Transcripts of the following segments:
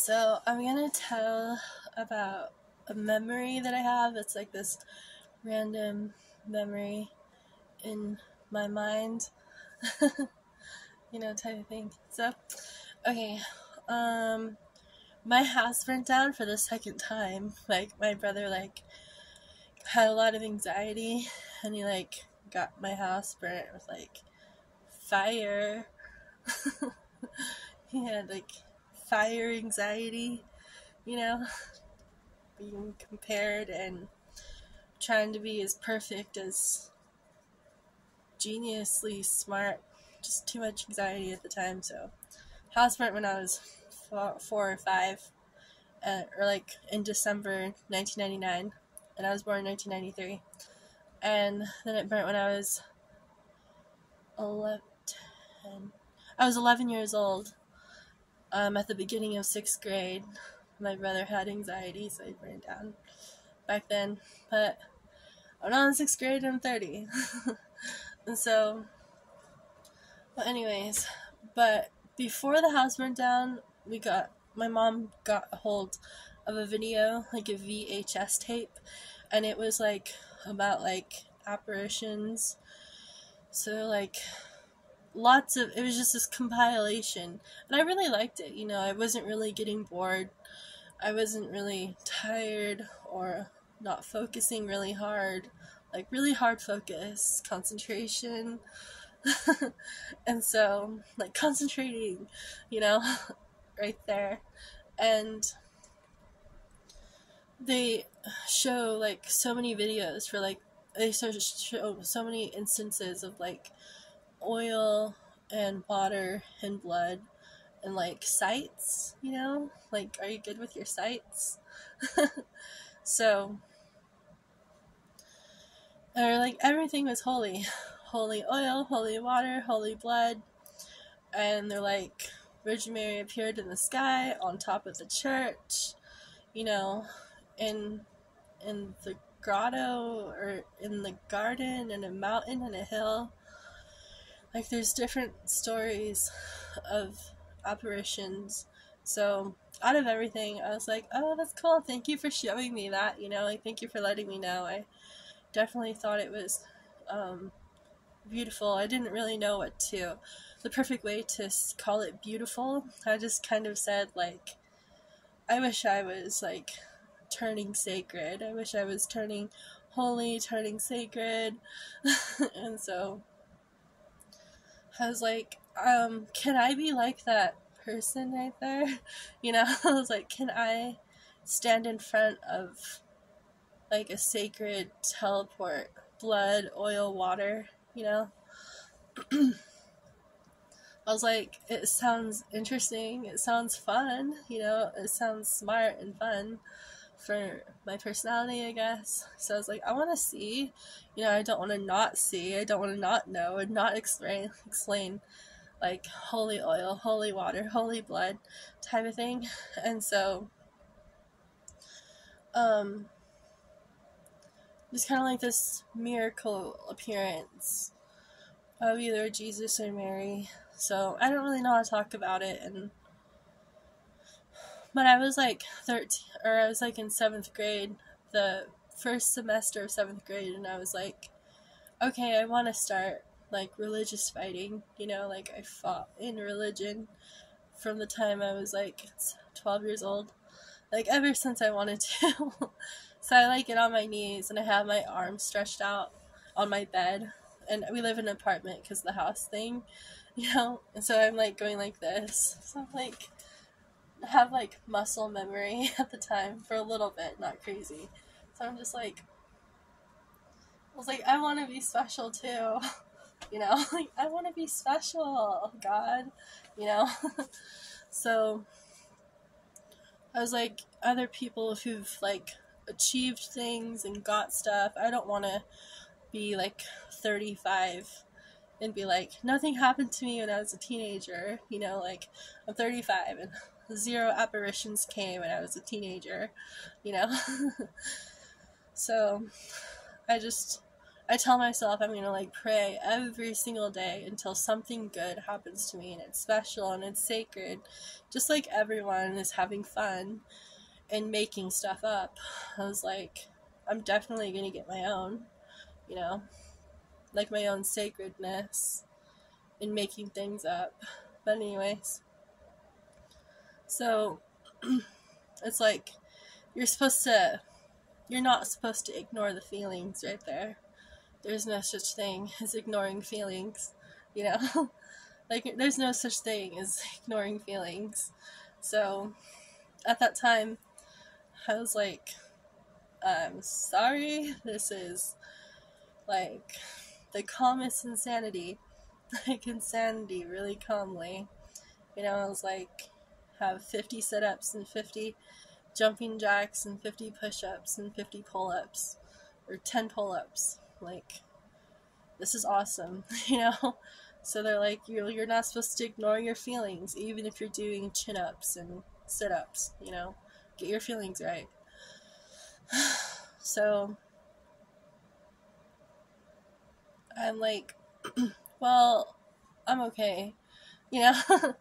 So, I'm gonna tell about a memory that I have. It's like this random memory in my mind, you know, type of thing. So, okay, um, my house burnt down for the second time. Like, my brother, like, had a lot of anxiety, and he, like, got my house burnt with, like, fire. he had, like, fire anxiety, you know, being compared and trying to be as perfect as geniusly smart. Just too much anxiety at the time. So, house burnt when I was four, or five, uh, or like in December 1999, and I was born in 1993. And then it burnt when I was 11. I was 11 years old. Um, at the beginning of sixth grade, my brother had anxiety, so he burned down back then. But I'm not in sixth grade, I'm 30. and so, but anyways, but before the house burned down, we got, my mom got hold of a video, like a VHS tape, and it was like about like apparitions. So, like, lots of it was just this compilation. And i really liked it you know i wasn't really getting bored. I wasn't really tired or not focusing really hard like really hard focus concentration. And so like concentrating you know right there. And they show like so many videos for like they show so many instances of like oil and water and blood and like sights, you know? Like, are you good with your sights? so, or like everything was holy holy oil, holy water, holy blood. And they're like, Virgin Mary appeared in the sky on top of the church, you know, in in the grotto or in the garden and a mountain and a hill like there's different stories of apparitions. So out of everything i was like oh that's cool. Thank you for showing me that you know like thank you for letting me know. I definitely thought it was um, beautiful. I didn't really know what to the perfect way to call it beautiful. I just kind of said like i wish i was like turning sacred. I wish i was turning holy turning sacred. And so I was like, um, can I be like that person right there? You know, I was like, can I stand in front of like a sacred teleport, blood, oil, water, you know? I was like, it sounds interesting, it sounds fun, you know, it sounds smart and fun for my personality, I guess. So I was like, I want to see. You know, I don't want to not see. I don't want to not know and not explain, explain like holy oil, holy water, holy blood type of thing. And so, um, just kind of like this miracle appearance of either Jesus or Mary. So I don't really know how to talk about it and when I was like 13, or I was like in seventh grade, the first semester of seventh grade, and I was like, okay, I want to start like religious fighting. You know, like I fought in religion from the time I was like 12 years old, like ever since I wanted to. so I like get on my knees and I have my arms stretched out on my bed. And we live in an apartment because the house thing, you know? And so I'm like going like this. So I'm like, have like muscle memory at the time for a little bit, not crazy. So I'm just like, I was like, I want to be special too. You know, like, I want to be special, God, you know? so I was like, other people who've like achieved things and got stuff, I don't want to be like 35 and be like, nothing happened to me when I was a teenager, you know, like I'm 35 and zero apparitions came when I was a teenager, you know? so I just I tell myself I'm gonna like pray every single day until something good happens to me and it's special and it's sacred. Just like everyone is having fun and making stuff up. I was like, I'm definitely gonna get my own, you know, like my own sacredness in making things up. But, anyways, so it's like you're supposed to, you're not supposed to ignore the feelings right there. There's no such thing as ignoring feelings, you know? like, there's no such thing as ignoring feelings. So, at that time, I was like, I'm sorry, this is like the calmest insanity. Like insanity, really calmly. You know, I was like, have 50 sit ups and 50 jumping jacks and 50 push ups and 50 pull ups or 10 pull ups. Like, this is awesome, you know? So they're like, you're, you're not supposed to ignore your feelings, even if you're doing chin ups and sit ups, you know? Get your feelings right. so I'm like, well, I'm okay. You know?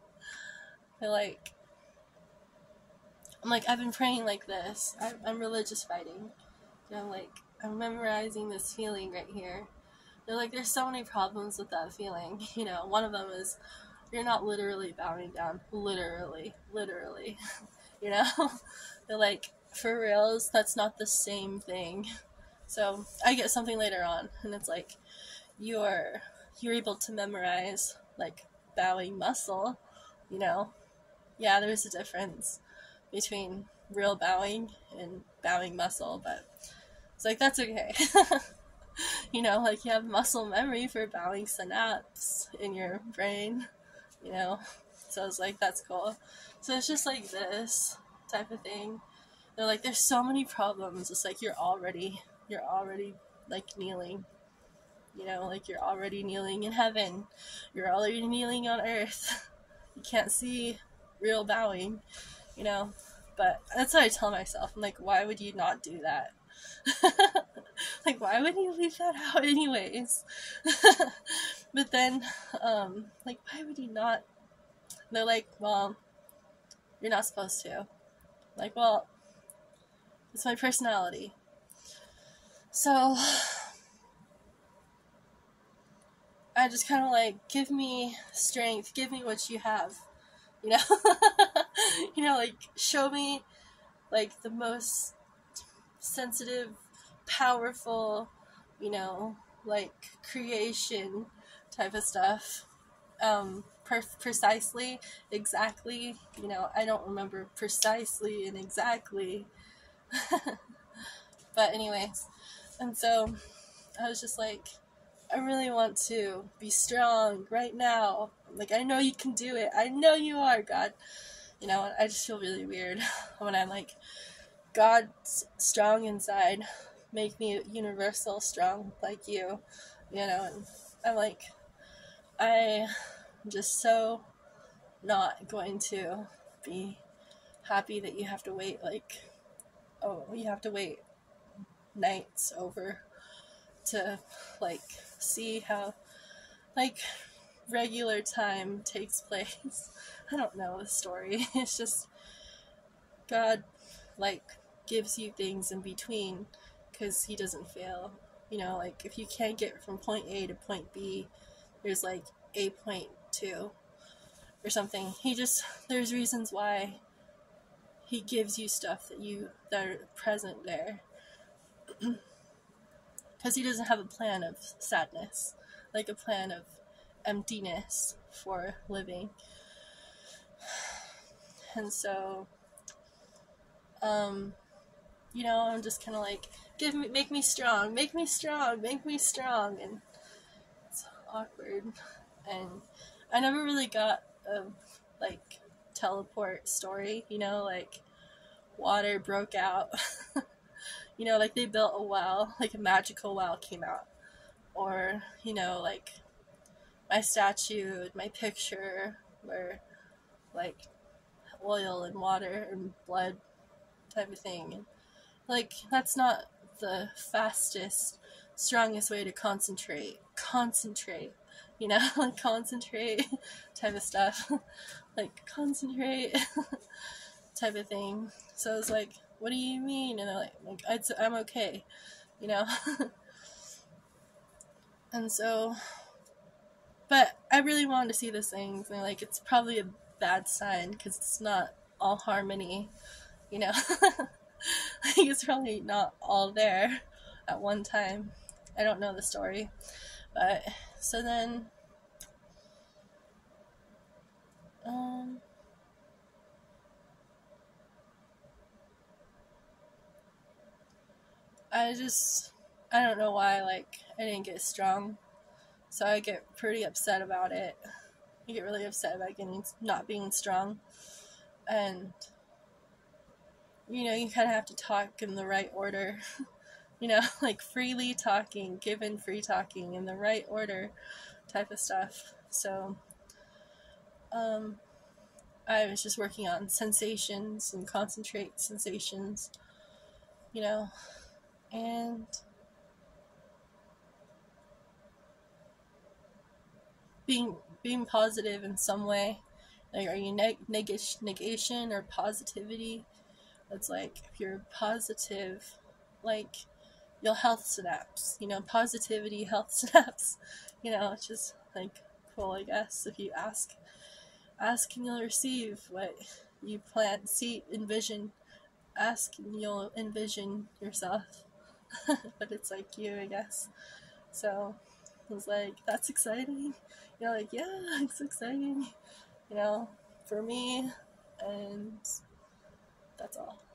I like, I'm like, I've been praying like this. I, I'm religious fighting. You know, like, I'm memorizing this feeling right here. They're like, there's so many problems with that feeling. You know, one of them is you're not literally bowing down. Literally. Literally. you know? They're like, for reals, that's not the same thing. So I get something later on, and it's like you're you're able to memorize like bowing muscle, you know. Yeah, there's a difference between real bowing and bowing muscle, but it's like that's okay. you know, like you have muscle memory for bowing synapse in your brain, you know. So it's like that's cool. So it's just like this type of thing they're like there's so many problems it's like you're already you're already like kneeling you know like you're already kneeling in heaven you're already kneeling on earth you can't see real bowing you know? But that's what i tell myself. I'm like why would you not do that? Like why would you leave that out anyways? But then um like why would you not? They're like well you're not supposed to. Like well it's my personality. So I just kind of like give me strength, give me what you have, you know, like show me like the most sensitive, powerful, you know, like creation type of stuff. Um, per- precisely, exactly, you know, I don't remember precisely and exactly but anyways, and so I was just like, I really want to be strong right now. Like I know you can do it. I know you are, God. You know, I just feel really weird when I'm like, God's strong inside. Make me universal strong like you. You know, and I'm like, I'm just so not going to be happy that you have to wait like oh, you have to wait nights over to like see how like regular time takes place. I don't know the story. It's just God like gives you things in between because he doesn't fail. You know, like if you can't get from point A to point B, there's like a point two or something. He just there's reasons why he gives you stuff that you that are present there because he doesn't have a plan of sadness like a plan of emptiness for living and so um you know i'm just kind of like give me make me strong make me strong make me strong and it's awkward and i never really got a like teleport story, you know, like water broke out. you know, like they built a well, like a magical well came out. Or, you know, like my statue, my picture were like oil and water and blood type of thing. And, like, that's not the fastest strongest way to concentrate. Concentrate. You know, like concentrate type of stuff. like concentrate type of thing. So I was like, what do you mean? And they're like, like I'm okay, you know? and so, but I really wanted to see those things. And like, it's probably a bad sign because it's not all harmony, you know? Think it's probably not all there at one time. I don't know the story. But, so then, um, I just I don't know why like I didn't get strong. So I get pretty upset about it. I get really upset about getting not being strong. And you know, you kind of have to talk in the right order. you know, like freely talking, given free talking in the right order type of stuff. So um I was just working on sensations and concentrate sensations. You know, and being being positive in some way. Like are you neg- neg- negation or positivity? It's like if you're positive like you'll health synapse you know positivity health synapse you know it's just like cool i guess if you ask ask and you'll receive what you plant see envision. Ask and you'll envision yourself. But it's like you, I guess. So I was like, that's exciting. You're like, yeah, it's exciting, you know, for me, and that's all.